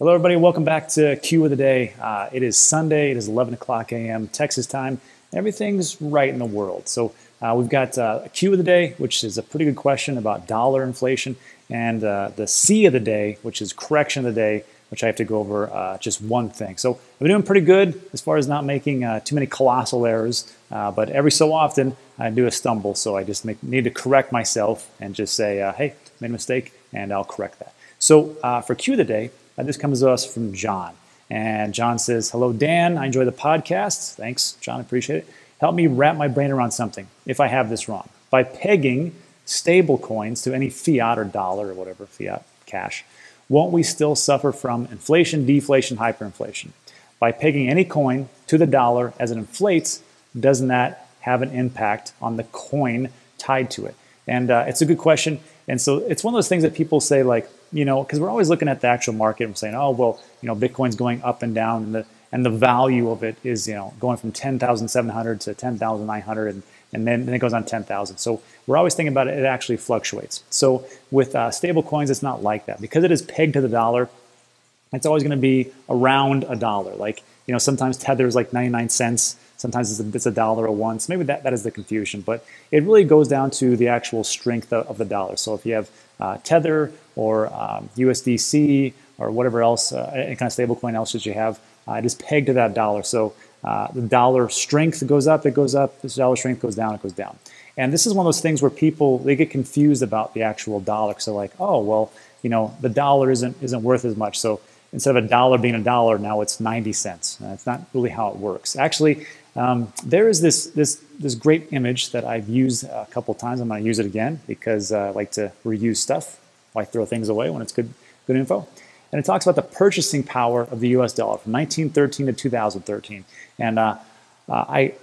Hello, everybody. Welcome back to Q of the Day. Uh, it is Sunday. It is 11 o'clock a.m. Texas time. Everything's right in the world. So uh, we've got uh, a Q of the Day, which is a pretty good question about dollar inflation, and uh, the C of the Day, which is correction of the day, which I have to go over uh, just one thing. So I've been doing pretty good as far as not making uh, too many colossal errors, but every so often I do a stumble. So I just make, need to correct myself and just say, hey, made a mistake, and I'll correct that. So for Q of the Day, uh, this comes to us from John. And John says, Hello, Dan. I enjoy the podcast. Thanks, John. Appreciate it. Help me wrap my brain around something if I have this wrong. By pegging stable coins to any fiat or dollar or whatever, fiat cash, won't we still suffer from inflation, deflation, hyperinflation? By pegging any coin to the dollar as it inflates, doesn't that have an impact on the coin tied to it? And uh, it's a good question. And so it's one of those things that people say, like, you know, because we're always looking at the actual market and saying, oh, well, you know, Bitcoin's going up and down, and the and the value of it is, you know, going from ten thousand seven hundred to ten thousand nine hundred, and and then, then it goes on ten thousand. So we're always thinking about it. It actually fluctuates. So with uh, stable coins, it's not like that because it is pegged to the dollar. It's always going to be around a dollar. Like you know, sometimes Tether is like ninety nine cents. Sometimes it's a, it's a dollar or one. So maybe that, that is the confusion. But it really goes down to the actual strength of, of the dollar. So if you have uh, Tether or um, USDC or whatever else, uh, any kind of stablecoin else that you have, uh, it is pegged to that dollar. So uh, the dollar strength goes up, it goes up. The dollar strength goes down, it goes down. And this is one of those things where people they get confused about the actual dollar. So like, oh well, you know, the dollar isn't isn't worth as much. So instead of a dollar being a dollar, now it's 90 cents. That's not really how it works. Actually, um, there is this, this, this great image that I've used a couple times. I'm going to use it again because uh, I like to reuse stuff. Why throw things away when it's good, good info? And it talks about the purchasing power of the US dollar from 1913 to 2013. And uh, uh, I,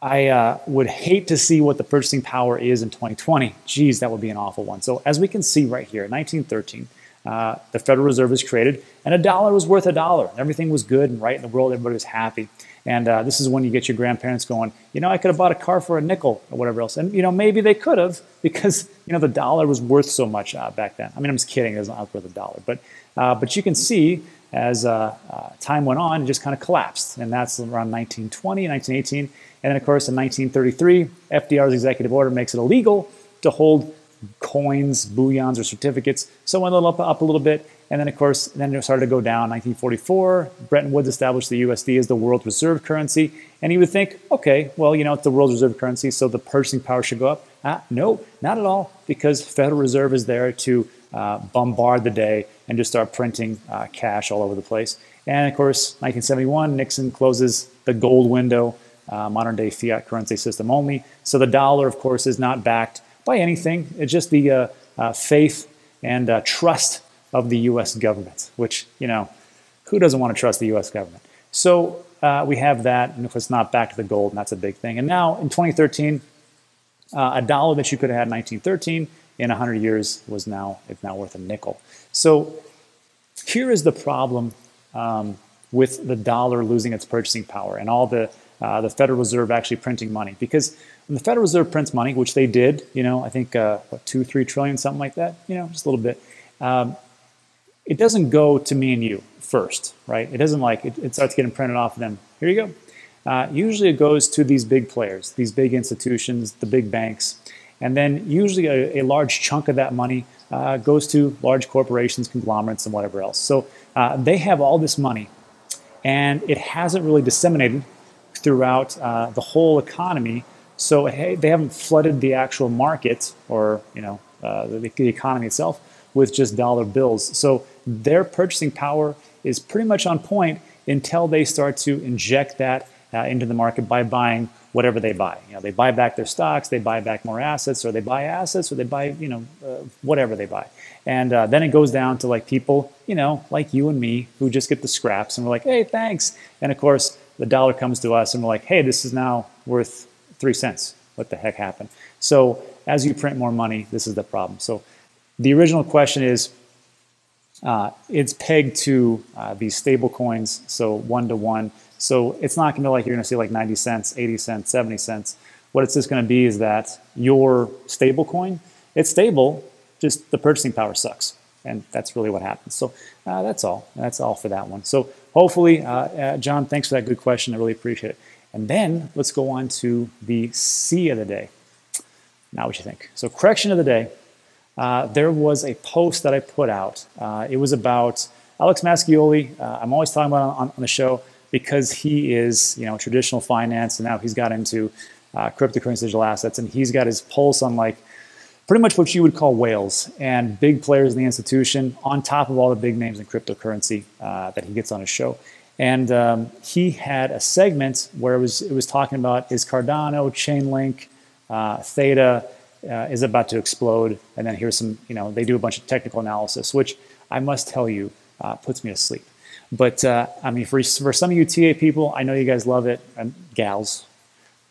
I uh, would hate to see what the purchasing power is in 2020. Geez, that would be an awful one. So as we can see right here, 1913, uh, the Federal Reserve was created, and a dollar was worth a dollar. Everything was good and right in the world. Everybody was happy. And uh, this is when you get your grandparents going, you know, I could have bought a car for a nickel or whatever else. And, you know, maybe they could have because, you know, the dollar was worth so much uh, back then. I mean, I'm just kidding. It wasn't worth a dollar. But, uh, but you can see as uh, uh, time went on, it just kind of collapsed. And that's around 1920, 1918. And then, of course, in 1933, FDR's executive order makes it illegal to hold coins, bullions, or certificates. So it went a little up, up a little bit. And then, of course, then it started to go down. 1944, Bretton Woods established the USD as the world reserve currency. And you would think, okay, well, you know, it's the world reserve currency, so the purchasing power should go up. Ah, no, not at all, because Federal Reserve is there to uh, bombard the day and just start printing uh, cash all over the place. And of course, 1971, Nixon closes the gold window, uh, modern day fiat currency system only. So the dollar, of course, is not backed by anything. It's just the uh, uh, faith and uh, trust of the U.S. government, which, you know, who doesn't want to trust the U.S. government? So uh, we have that, and if it's not back to the gold, and that's a big thing. And now in 2013, uh, a dollar that you could have had in 1913 in 100 years was now, it's now worth a nickel. So here is the problem um, with the dollar losing its purchasing power and all the, uh, the Federal Reserve actually printing money. Because when the Federal Reserve prints money, which they did, you know, I think uh, what, two, three trillion, something like that, you know, just a little bit. Um, it doesn't go to me and you first, right? It doesn't like it, it starts getting printed off of them. Here you go. Uh, usually it goes to these big players, these big institutions, the big banks, and then usually a, a large chunk of that money uh, goes to large corporations, conglomerates, and whatever else. So uh, they have all this money, and it hasn't really disseminated throughout uh, the whole economy so hey, they haven't flooded the actual market or you know uh, the, the, economy itself with just dollar bills. So their purchasing power is pretty much on point until they start to inject that uh, into the market by buying whatever they buy. You know, they buy back their stocks, they buy back more assets, or they buy assets, or they buy you know uh, whatever they buy. And uh, then it goes down to like people, you know, like you and me, who just get the scraps, and we're like, hey, thanks. And of course, the dollar comes to us, and we're like, hey, this is now worth three cents. What the heck happened? So as you print more money, this is the problem. So the original question is, uh, it's pegged to uh, these stable coins, so one to one. So it's not going to be like you're going to see like 90 cents, 80 cents, 70 cents. What it's just going to be is that your stable coin, it's stable, just the purchasing power sucks. And that's really what happens. So uh, that's all. That's all for that one. So hopefully, uh, uh, John, thanks for that good question. I really appreciate it. And then let's go on to the C of the day. Now, what you think? So, correction of the day. Uh, there was a post that I put out. Uh, it was about Alex Mascioli. Uh, I'm always talking about on, on, the show because he is, you know, traditional finance, and now he's got into uh, cryptocurrency digital assets, and he's got his pulse on like pretty much what you would call whales and big players in the institution, on top of all the big names in cryptocurrency uh, that he gets on his show. And um, he had a segment where it was it was talking about is Cardano, Chainlink, uh, Theta uh, is about to explode, and then here's some you know they do a bunch of technical analysis, which I must tell you uh, puts me to sleep. But uh, I mean, for for some of you TA people, I know you guys love it, and gals,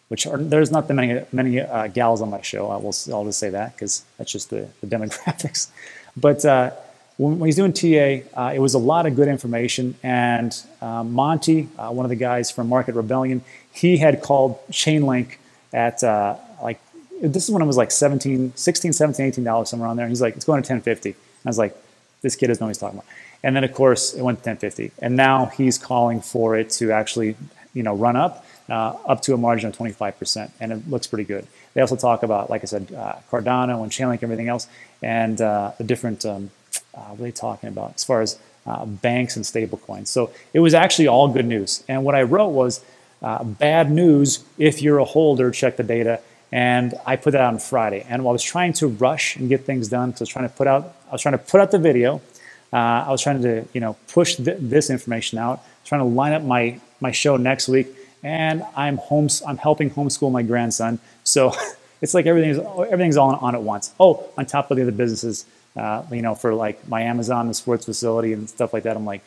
which are there's not that many many uh, gals on my show. I will I'll just say that because that's just the, the demographics. But uh, when, when, he's doing TA, uh, it was a lot of good information. And uh, Monty, uh, one of the guys from Market Rebellion, he had called Chainlink at uh, like this is when it was like 17, 16, 17, 18 dollars somewhere on there. And he's like, it's going to 1050. I was like, this kid doesn't know what he's talking about. And then of course it went to 1050. And now he's calling for it to actually, you know, run up uh, up to a margin of 25%, and it looks pretty good. They also talk about, like I said, uh, Cardano and Chainlink and everything else, and uh, the different, um, uh, what are they talking about as far as uh, banks and stablecoins. So it was actually all good news. And what I wrote was bad news if you're a holder, check the data. And I put that out on Friday. And while I was trying to rush and get things done, so I was trying to put out, I was trying to put out the video. I was trying to, you know, push th this information out, trying to line up my my show next week and I'm I'm helping homeschool my grandson. So it's like everything's everything's all on, on at once. Oh, on top of the other businesses, uh, you know, for like my Amazon, the sports facility, and stuff like that. I'm like,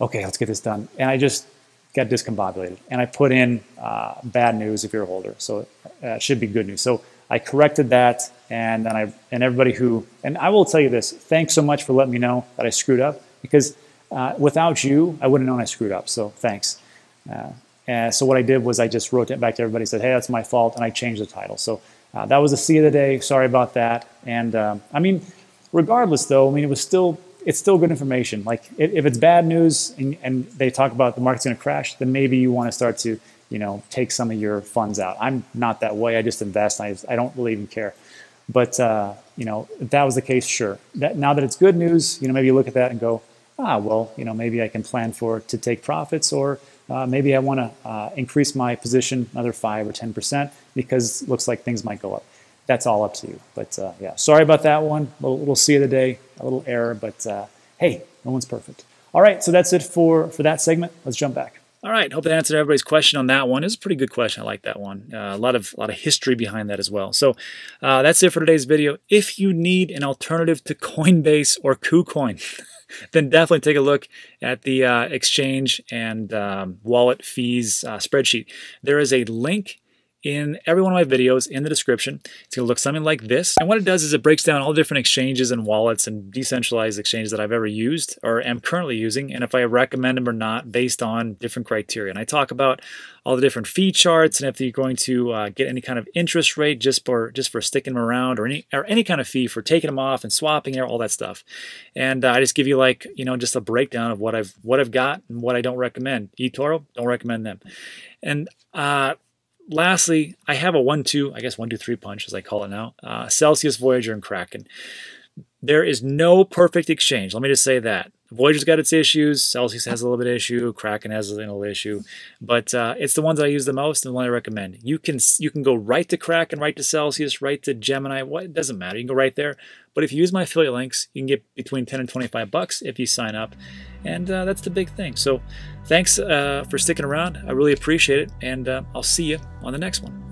okay, let's get this done. And I just got discombobulated, and I put in uh, bad news if you're a holder. So uh, it should be good news. So I corrected that, and then I and everybody who and I will tell you this: thanks so much for letting me know that I screwed up because uh, without you, I wouldn't have known I screwed up. So thanks. Uh, and so what I did was I just wrote it back to everybody, said, hey, that's my fault, and I changed the title. So uh, that was the C of the day. Sorry about that. And um, I mean, regardless, though, I mean, it was still it's still good information. Like if, it's bad news and, and they talk about the market's going to crash, then maybe you want to start to you know take some of your funds out. I'm not that way. I just invest. I I don't really even care. But uh, you know, if that was the case, sure. That, now that it's good news, you know, maybe you look at that and go, ah, well, you know, maybe I can plan for to take profits or uh, maybe I want to uh, increase my position another 5 or 10% because it looks like things might go up. That's all up to you. But uh, yeah, sorry about that one. We'll, we'll see you the day, a little error, but uh, hey, no one's perfect. All right, so that's it for, for that segment. Let's jump back. All right, hope that answered everybody's question on that one. It's a pretty good question. I like that one. Uh, a lot of a lot of history behind that as well. So uh, that's it for today's video. If you need an alternative to Coinbase or KuCoin, then definitely take a look at the uh, exchange and um, wallet fees uh, spreadsheet. There is a link in every one of my videos in the description. It's to look something like this. And what it does is it breaks down all the different exchanges and wallets and decentralized exchanges that I've ever used or am currently using and if I recommend them or not based on different criteria. And I talk about all the different fee charts and if you're going to uh, get any kind of interest rate just for just for sticking them around or any or any kind of fee for taking them off and swapping or all that stuff. And uh, I just give you like, you know, just a breakdown of what I've what I've got and what I don't recommend. eToro, don't recommend them. And uh, lastly, I have a one-two, I guess one-two-three punch as I call it now. Uh, Celsius, Voyager, and Kraken. There is no perfect exchange. Let me just say that. Voyager's got its issues. Celsius has a little bit of issue. Kraken has a little issue, but uh, it's the ones I use the most and the one I recommend. You can you can go right to Kraken, right to Celsius, right to Gemini. What it doesn't matter. You can go right there. But if you use my affiliate links, you can get between 10 and 25 bucks if you sign up, and uh, that's the big thing. So, thanks uh, for sticking around. I really appreciate it, and uh, I'll see you on the next one.